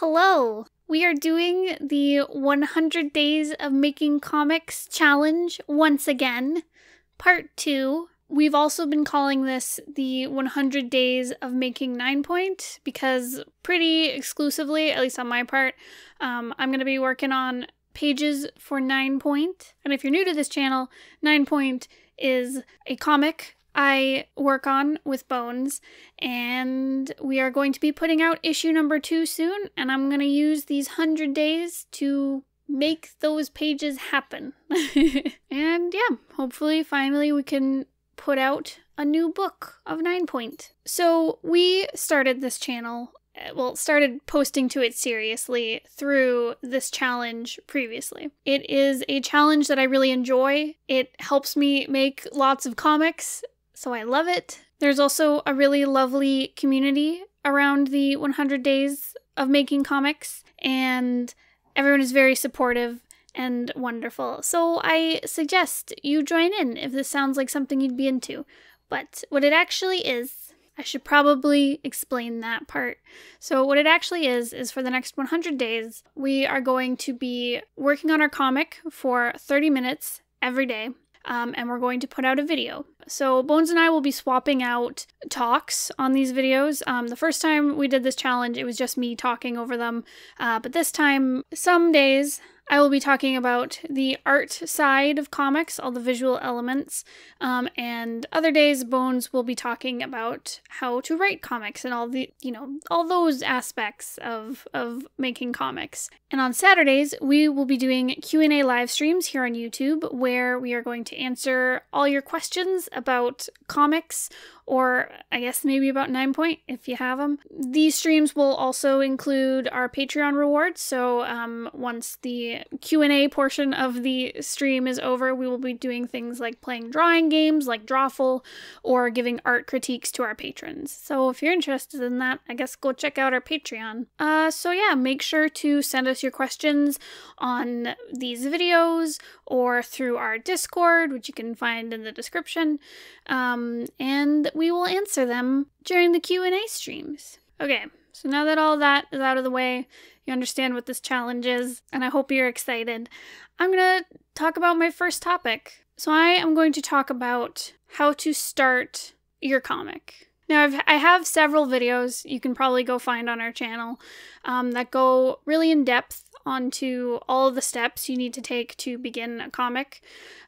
Hello! We are doing the 100 Days of Making Comics challenge once again, part two. We've also been calling this the 100 Days of Making Nine Point because, pretty exclusively, at least on my part, um, I'm going to be working on pages for Nine Point. And if you're new to this channel, Nine Point is a comic I work on with Bones, and we are going to be putting out issue number two soon, and I'm going to use these 100 days to make those pages happen. and yeah, hopefully, finally, we can put out a new book of Nine Point. So, we started this channel eh, well, started posting to it seriously through this challenge previously. It is a challenge that I really enjoy. It helps me make lots of comics so I love it. There's also a really lovely community around the 100 days of making comics, and everyone is very supportive and wonderful. So I suggest you join in if this sounds like something you'd be into. But what it actually is, I should probably explain that part. So, what it actually is, is for the next 100 days, we are going to be working on our comic for 30 minutes every day um, and we're going to put out a video. So Bones and I will be swapping out talks on these videos. Um, the first time we did this challenge, it was just me talking over them, uh, but this time, some days I will be talking about the art side of comics, all the visual elements, um, and other days Bones will be talking about how to write comics and all the you know all those aspects of of making comics. And on Saturdays we will be doing Q and A live streams here on YouTube, where we are going to answer all your questions about comics or I guess maybe about nine point if you have them. These streams will also include our Patreon rewards. So um, once the Q and A portion of the stream is over, we will be doing things like playing drawing games like Drawful, or giving art critiques to our patrons. So if you're interested in that, I guess go check out our Patreon. Uh, so yeah, make sure to send us your questions on these videos or through our Discord, which you can find in the description. Um, and we will answer them during the Q&A streams. Okay, so now that all that is out of the way, you understand what this challenge is, and I hope you're excited. I'm going to talk about my first topic. So I am going to talk about how to start your comic. Now, I've, I have several videos you can probably go find on our channel um, that go really in depth onto all the steps you need to take to begin a comic.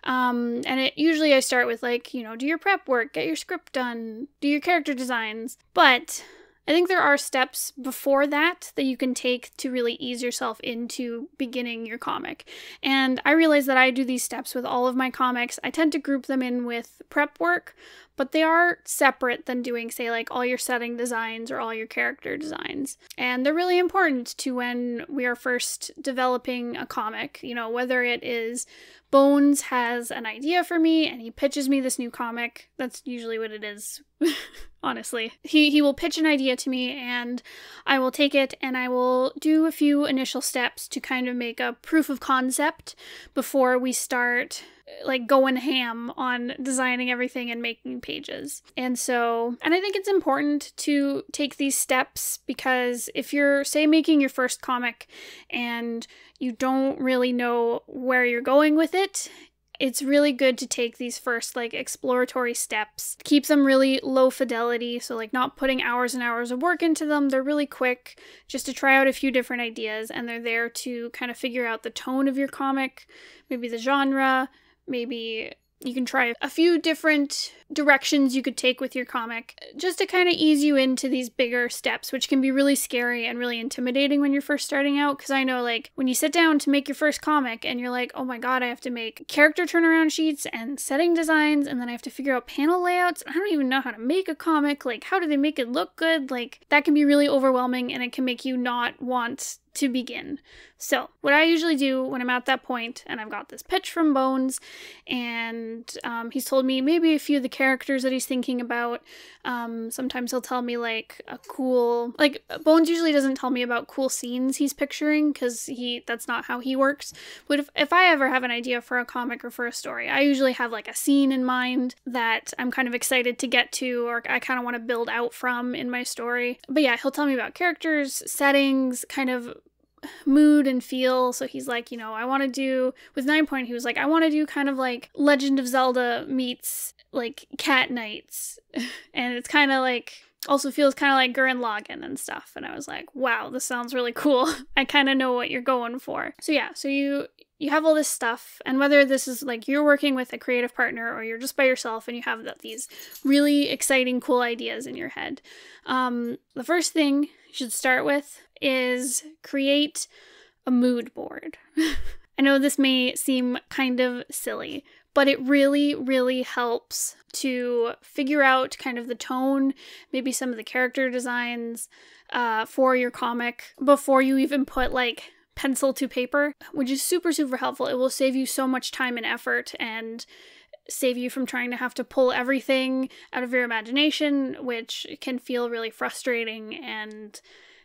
Um, and it usually I start with like, you know, do your prep work, get your script done, do your character designs. But I think there are steps before that that you can take to really ease yourself into beginning your comic. And I realize that I do these steps with all of my comics. I tend to group them in with prep work, but they are separate than doing, say, like all your setting designs or all your character designs. And they're really important to when we are first developing a comic, you know, whether it is Bones has an idea for me and he pitches me this new comic. That's usually what it is, honestly. He, he will pitch an idea to me and I will take it and I will do a few initial steps to kind of make a proof of concept before we start like going ham on designing everything and making pages. And so, and I think it's important to take these steps because if you're, say, making your first comic and you don't really know where you're going with it, it's really good to take these first like exploratory steps keep them really low fidelity so like not putting hours and hours of work into them they're really quick just to try out a few different ideas and they're there to kind of figure out the tone of your comic maybe the genre maybe you can try a few different directions you could take with your comic just to kind of ease you into these bigger steps, which can be really scary and really intimidating when you're first starting out. Because I know, like, when you sit down to make your first comic and you're like, oh my god, I have to make character turnaround sheets and setting designs, and then I have to figure out panel layouts. I don't even know how to make a comic. Like, how do they make it look good? Like, that can be really overwhelming and it can make you not want to begin. So, what I usually do when I'm at that point, and I've got this pitch from Bones, and um, he's told me maybe a few of the characters that he's thinking about. Um, sometimes he'll tell me like a cool like Bones usually doesn't tell me about cool scenes he's picturing because he that's not how he works. But if, if I ever have an idea for a comic or for a story, I usually have like a scene in mind that I'm kind of excited to get to or I kind of want to build out from in my story. But yeah, he'll tell me about characters, settings, kind of mood and feel. So he's like, you know, I want to do with Nine Point. He was like, I want to do kind of like Legend of Zelda meets like Cat Knights, and it's kind of like also feels kind of like Gurren Lagann and stuff. And I was like, wow, this sounds really cool. I kind of know what you're going for. So yeah, so you you have all this stuff and whether this is like you're working with a creative partner or you're just by yourself and you have the, these really exciting cool ideas in your head um, the first thing you should start with is create a mood board. I know this may seem kind of silly but it really really helps to figure out kind of the tone maybe some of the character designs uh, for your comic before you even put like pencil to paper, which is super, super helpful. It will save you so much time and effort and save you from trying to have to pull everything out of your imagination, which can feel really frustrating. And,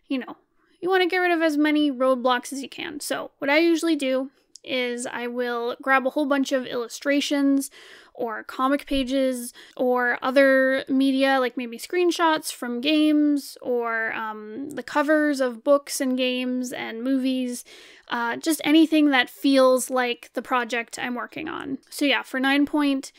you know, you want to get rid of as many roadblocks as you can. So, what I usually do is I will grab a whole bunch of illustrations or comic pages or other media, like maybe screenshots from games or um, the covers of books and games and movies, uh, just anything that feels like the project I'm working on. So, yeah, for Nine Point,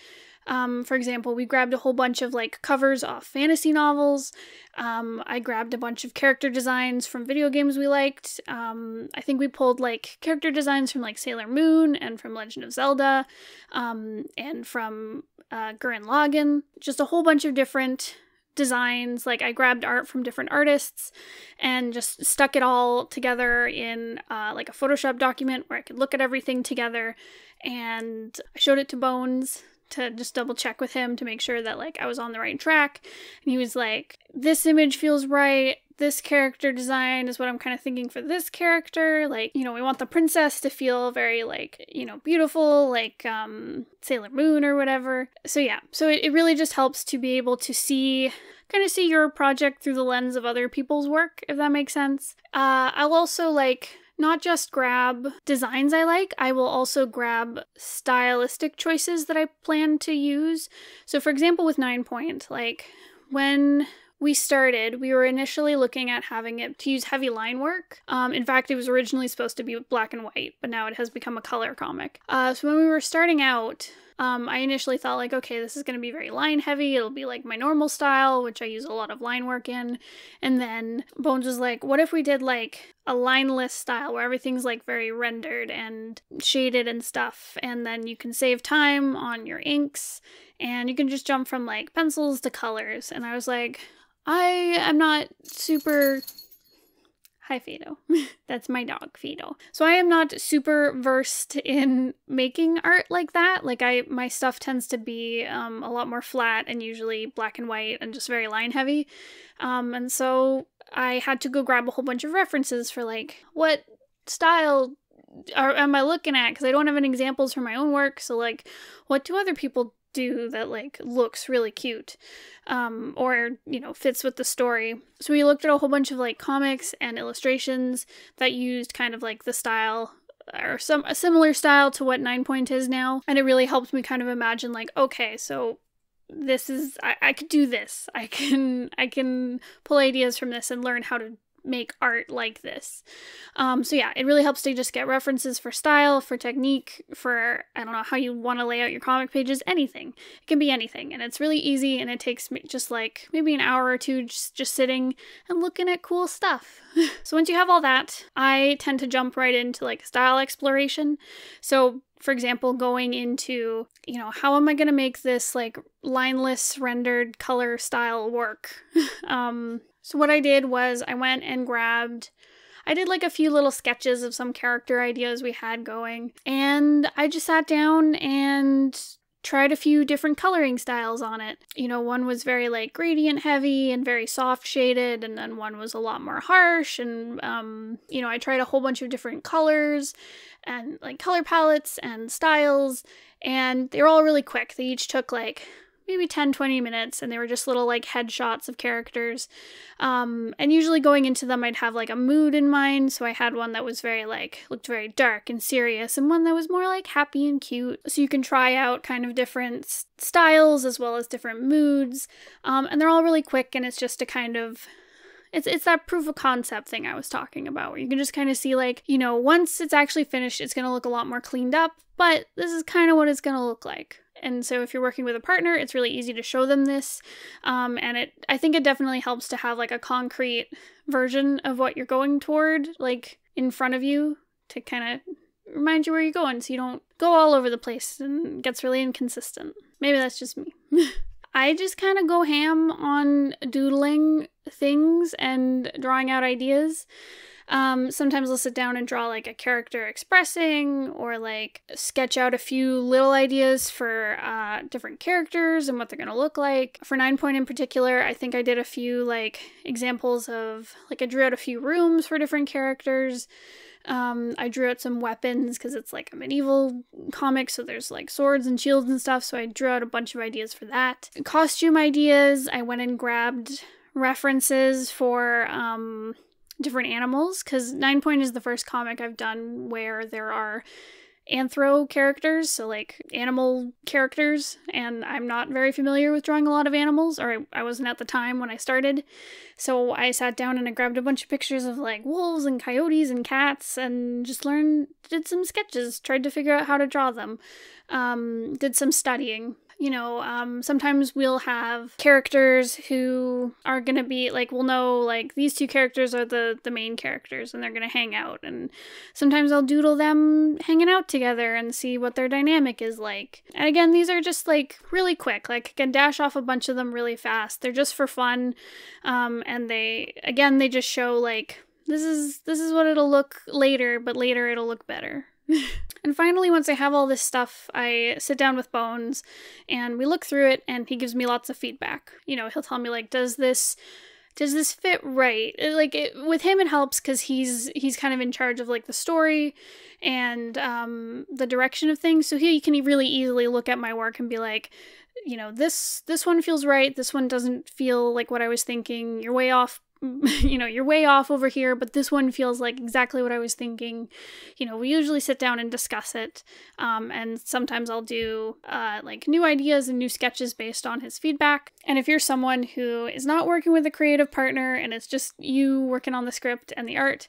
um, for example, we grabbed a whole bunch of like covers off fantasy novels. Um, I grabbed a bunch of character designs from video games we liked. Um, I think we pulled like character designs from like Sailor Moon and from Legend of Zelda um, and from uh, Gurren Lagann. Just a whole bunch of different designs. Like I grabbed art from different artists and just stuck it all together in uh, like a Photoshop document where I could look at everything together. And I showed it to Bones to just double check with him to make sure that like I was on the right track. And he was like, "This image feels right. This character design is what I'm kind of thinking for this character. Like, you know, we want the princess to feel very like, you know, beautiful, like um Sailor Moon or whatever." So yeah, so it, it really just helps to be able to see kind of see your project through the lens of other people's work, if that makes sense. Uh, I'll also like not just grab designs I like, I will also grab stylistic choices that I plan to use. So, for example, with Nine Point, like when we started, we were initially looking at having it to use heavy line work. Um, in fact, it was originally supposed to be black and white, but now it has become a color comic. Uh, so when we were starting out, um, I initially thought like, okay, this is going to be very line heavy. It'll be like my normal style, which I use a lot of line work in. And then Bones was like, what if we did like a lineless style where everything's like very rendered and shaded and stuff, and then you can save time on your inks and you can just jump from like pencils to colors. And I was like, I am not super Hi, Fido. That's my dog, Fido. So I am not super versed in making art like that. Like I, my stuff tends to be um, a lot more flat and usually black and white and just very line heavy. Um, and so I had to go grab a whole bunch of references for like what style are, am I looking at? Because I don't have any examples for my own work. So like, what do other people do that like looks really cute um, or you know fits with the story. So we looked at a whole bunch of like comics and illustrations that used kind of like the style or some a similar style to what nine point is now and it really helped me kind of imagine like okay so this is I, I could do this. I can i can pull ideas from this and learn how to make art like this. Um, so yeah, it really helps to just get references for style, for technique, for I don't know how you want to lay out your comic pages, anything. It can be anything, and it's really easy, and it takes just like maybe an hour or two just, just sitting and looking at cool stuff. so once you have all that, I tend to jump right into like style exploration. So for example, going into, you know, how am I going to make this like lineless rendered color style work? um, so what I did was I went and grabbed I did like a few little sketches of some character ideas we had going, and I just sat down and tried a few different coloring styles on it. You know, one was very like gradient heavy and very soft shaded, and then one was a lot more harsh. And, um, you know, I tried a whole bunch of different colors and like color palettes and styles, and they were all really quick. They each took like maybe 10 20 minutes and they were just little like headshots of characters. Um, and usually going into them i'd have like a mood in mind so i had one that was very like looked very dark and serious and one that was more like happy and cute. So you can try out kind of different styles as well as different moods um, and they're all really quick and it's just a kind of it's it's that proof of concept thing I was talking about where you can just kind of see like, you know, once it's actually finished, it's going to look a lot more cleaned up, but this is kind of what it's going to look like. And so if you're working with a partner, it's really easy to show them this. Um, and it I think it definitely helps to have like a concrete version of what you're going toward like in front of you to kind of remind you where you're going so you don't go all over the place and gets really inconsistent. Maybe that's just me. I just kind of go ham on doodling things and drawing out ideas. Um, sometimes I'll sit down and draw like a character expressing or like sketch out a few little ideas for uh, different characters and what they're gonna look like. For Nine Point in particular, I think I did a few like examples of like I drew out a few rooms for different characters. Um, I drew out some weapons because it's like a medieval comic, so there's like swords and shields and stuff. So I drew out a bunch of ideas for that. Costume ideas, I went and grabbed references for um, different animals because Nine Point is the first comic I've done where there are anthro characters, so like animal characters, and I'm not very familiar with drawing a lot of animals, or I, I, wasn't at the time when I started. So I sat down and I grabbed a bunch of pictures of like wolves and coyotes and cats and just learned, did some sketches, tried to figure out how to draw them, um, did some studying you know, um, sometimes we'll have characters who are gonna be like we'll know like these two characters are the the main characters and they're gonna hang out, and sometimes I'll doodle them hanging out together and see what their dynamic is like. And again, these are just like really quick, like I can dash off a bunch of them really fast. They're just for fun, um, and they again they just show like this is this is what it'll look later, but later it'll look better. And finally, once I have all this stuff, I sit down with Bones and we look through it and he gives me lots of feedback. You know, he'll tell me like, does this does this fit right? Like it, with him it helps because he's he's kind of in charge of like the story and um, the direction of things. So he can really easily look at my work and be like you know this this one feels right. This one doesn't feel like what i was thinking. You're way off you know, you're way off over here, but this one feels like exactly what I was thinking. You know, we usually sit down and discuss it. Um, and sometimes I'll do uh, like new ideas and new sketches based on his feedback. And if you're someone who is not working with a creative partner and it's just you working on the script and the art,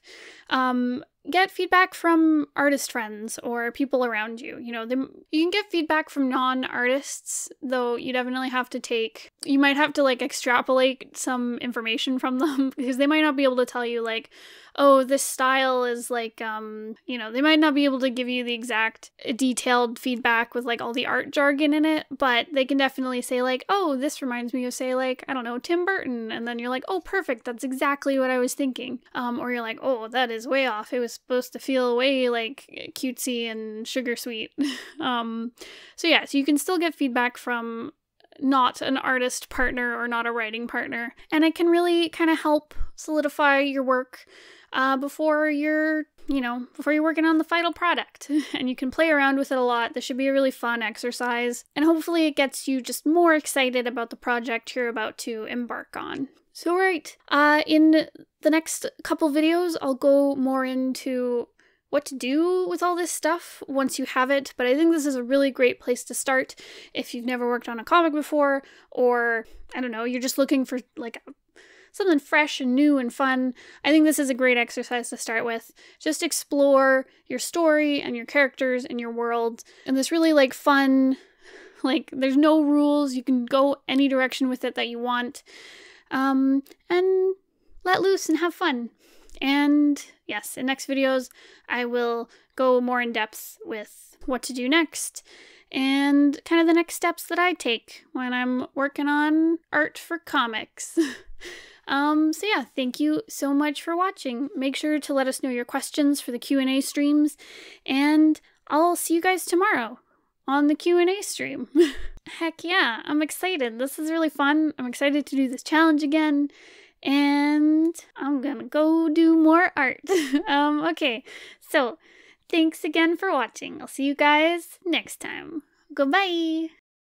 um, get feedback from artist friends or people around you. You know, you can get feedback from non-artists, though you definitely have to take you might have to like extrapolate some information from them because they might not be able to tell you like oh, this style is like, um, you know, they might not be able to give you the exact detailed feedback with like all the art jargon in it, but they can definitely say, like, oh, this reminds me of, say, like, I don't know, Tim Burton. And then you're like, oh, perfect. That's exactly what I was thinking. Um, or you're like, oh, that is way off. It was supposed to feel way like cutesy and sugar sweet. um, so yeah, so you can still get feedback from not an artist partner or not a writing partner. And it can really kind of help solidify your work uh, before you're you know, before you're working on the final product. and you can play around with it a lot. This should be a really fun exercise. And hopefully it gets you just more excited about the project you're about to embark on. So right, uh, in the next couple videos, I'll go more into what to do with all this stuff once you have it, but I think this is a really great place to start if you've never worked on a comic before, or I don't know, you're just looking for like a something fresh and new and fun, I think this is a great exercise to start with. Just explore your story and your characters and your world and this really like fun, like there's no rules. You can go any direction with it that you want. Um, and let loose and have fun. And yes, in next videos, I will go more in depth with what to do next and kind of the next steps that I take when I'm working on art for comics. Um, so yeah, thank you so much for watching. Make sure to let us know your questions for the Q&A streams, and I'll see you guys tomorrow on the Q&A stream. Heck yeah, I'm excited. This is really fun. I'm excited to do this challenge again. And I'm gonna go do more art. um, okay, so thanks again for watching. I'll see you guys next time. Goodbye!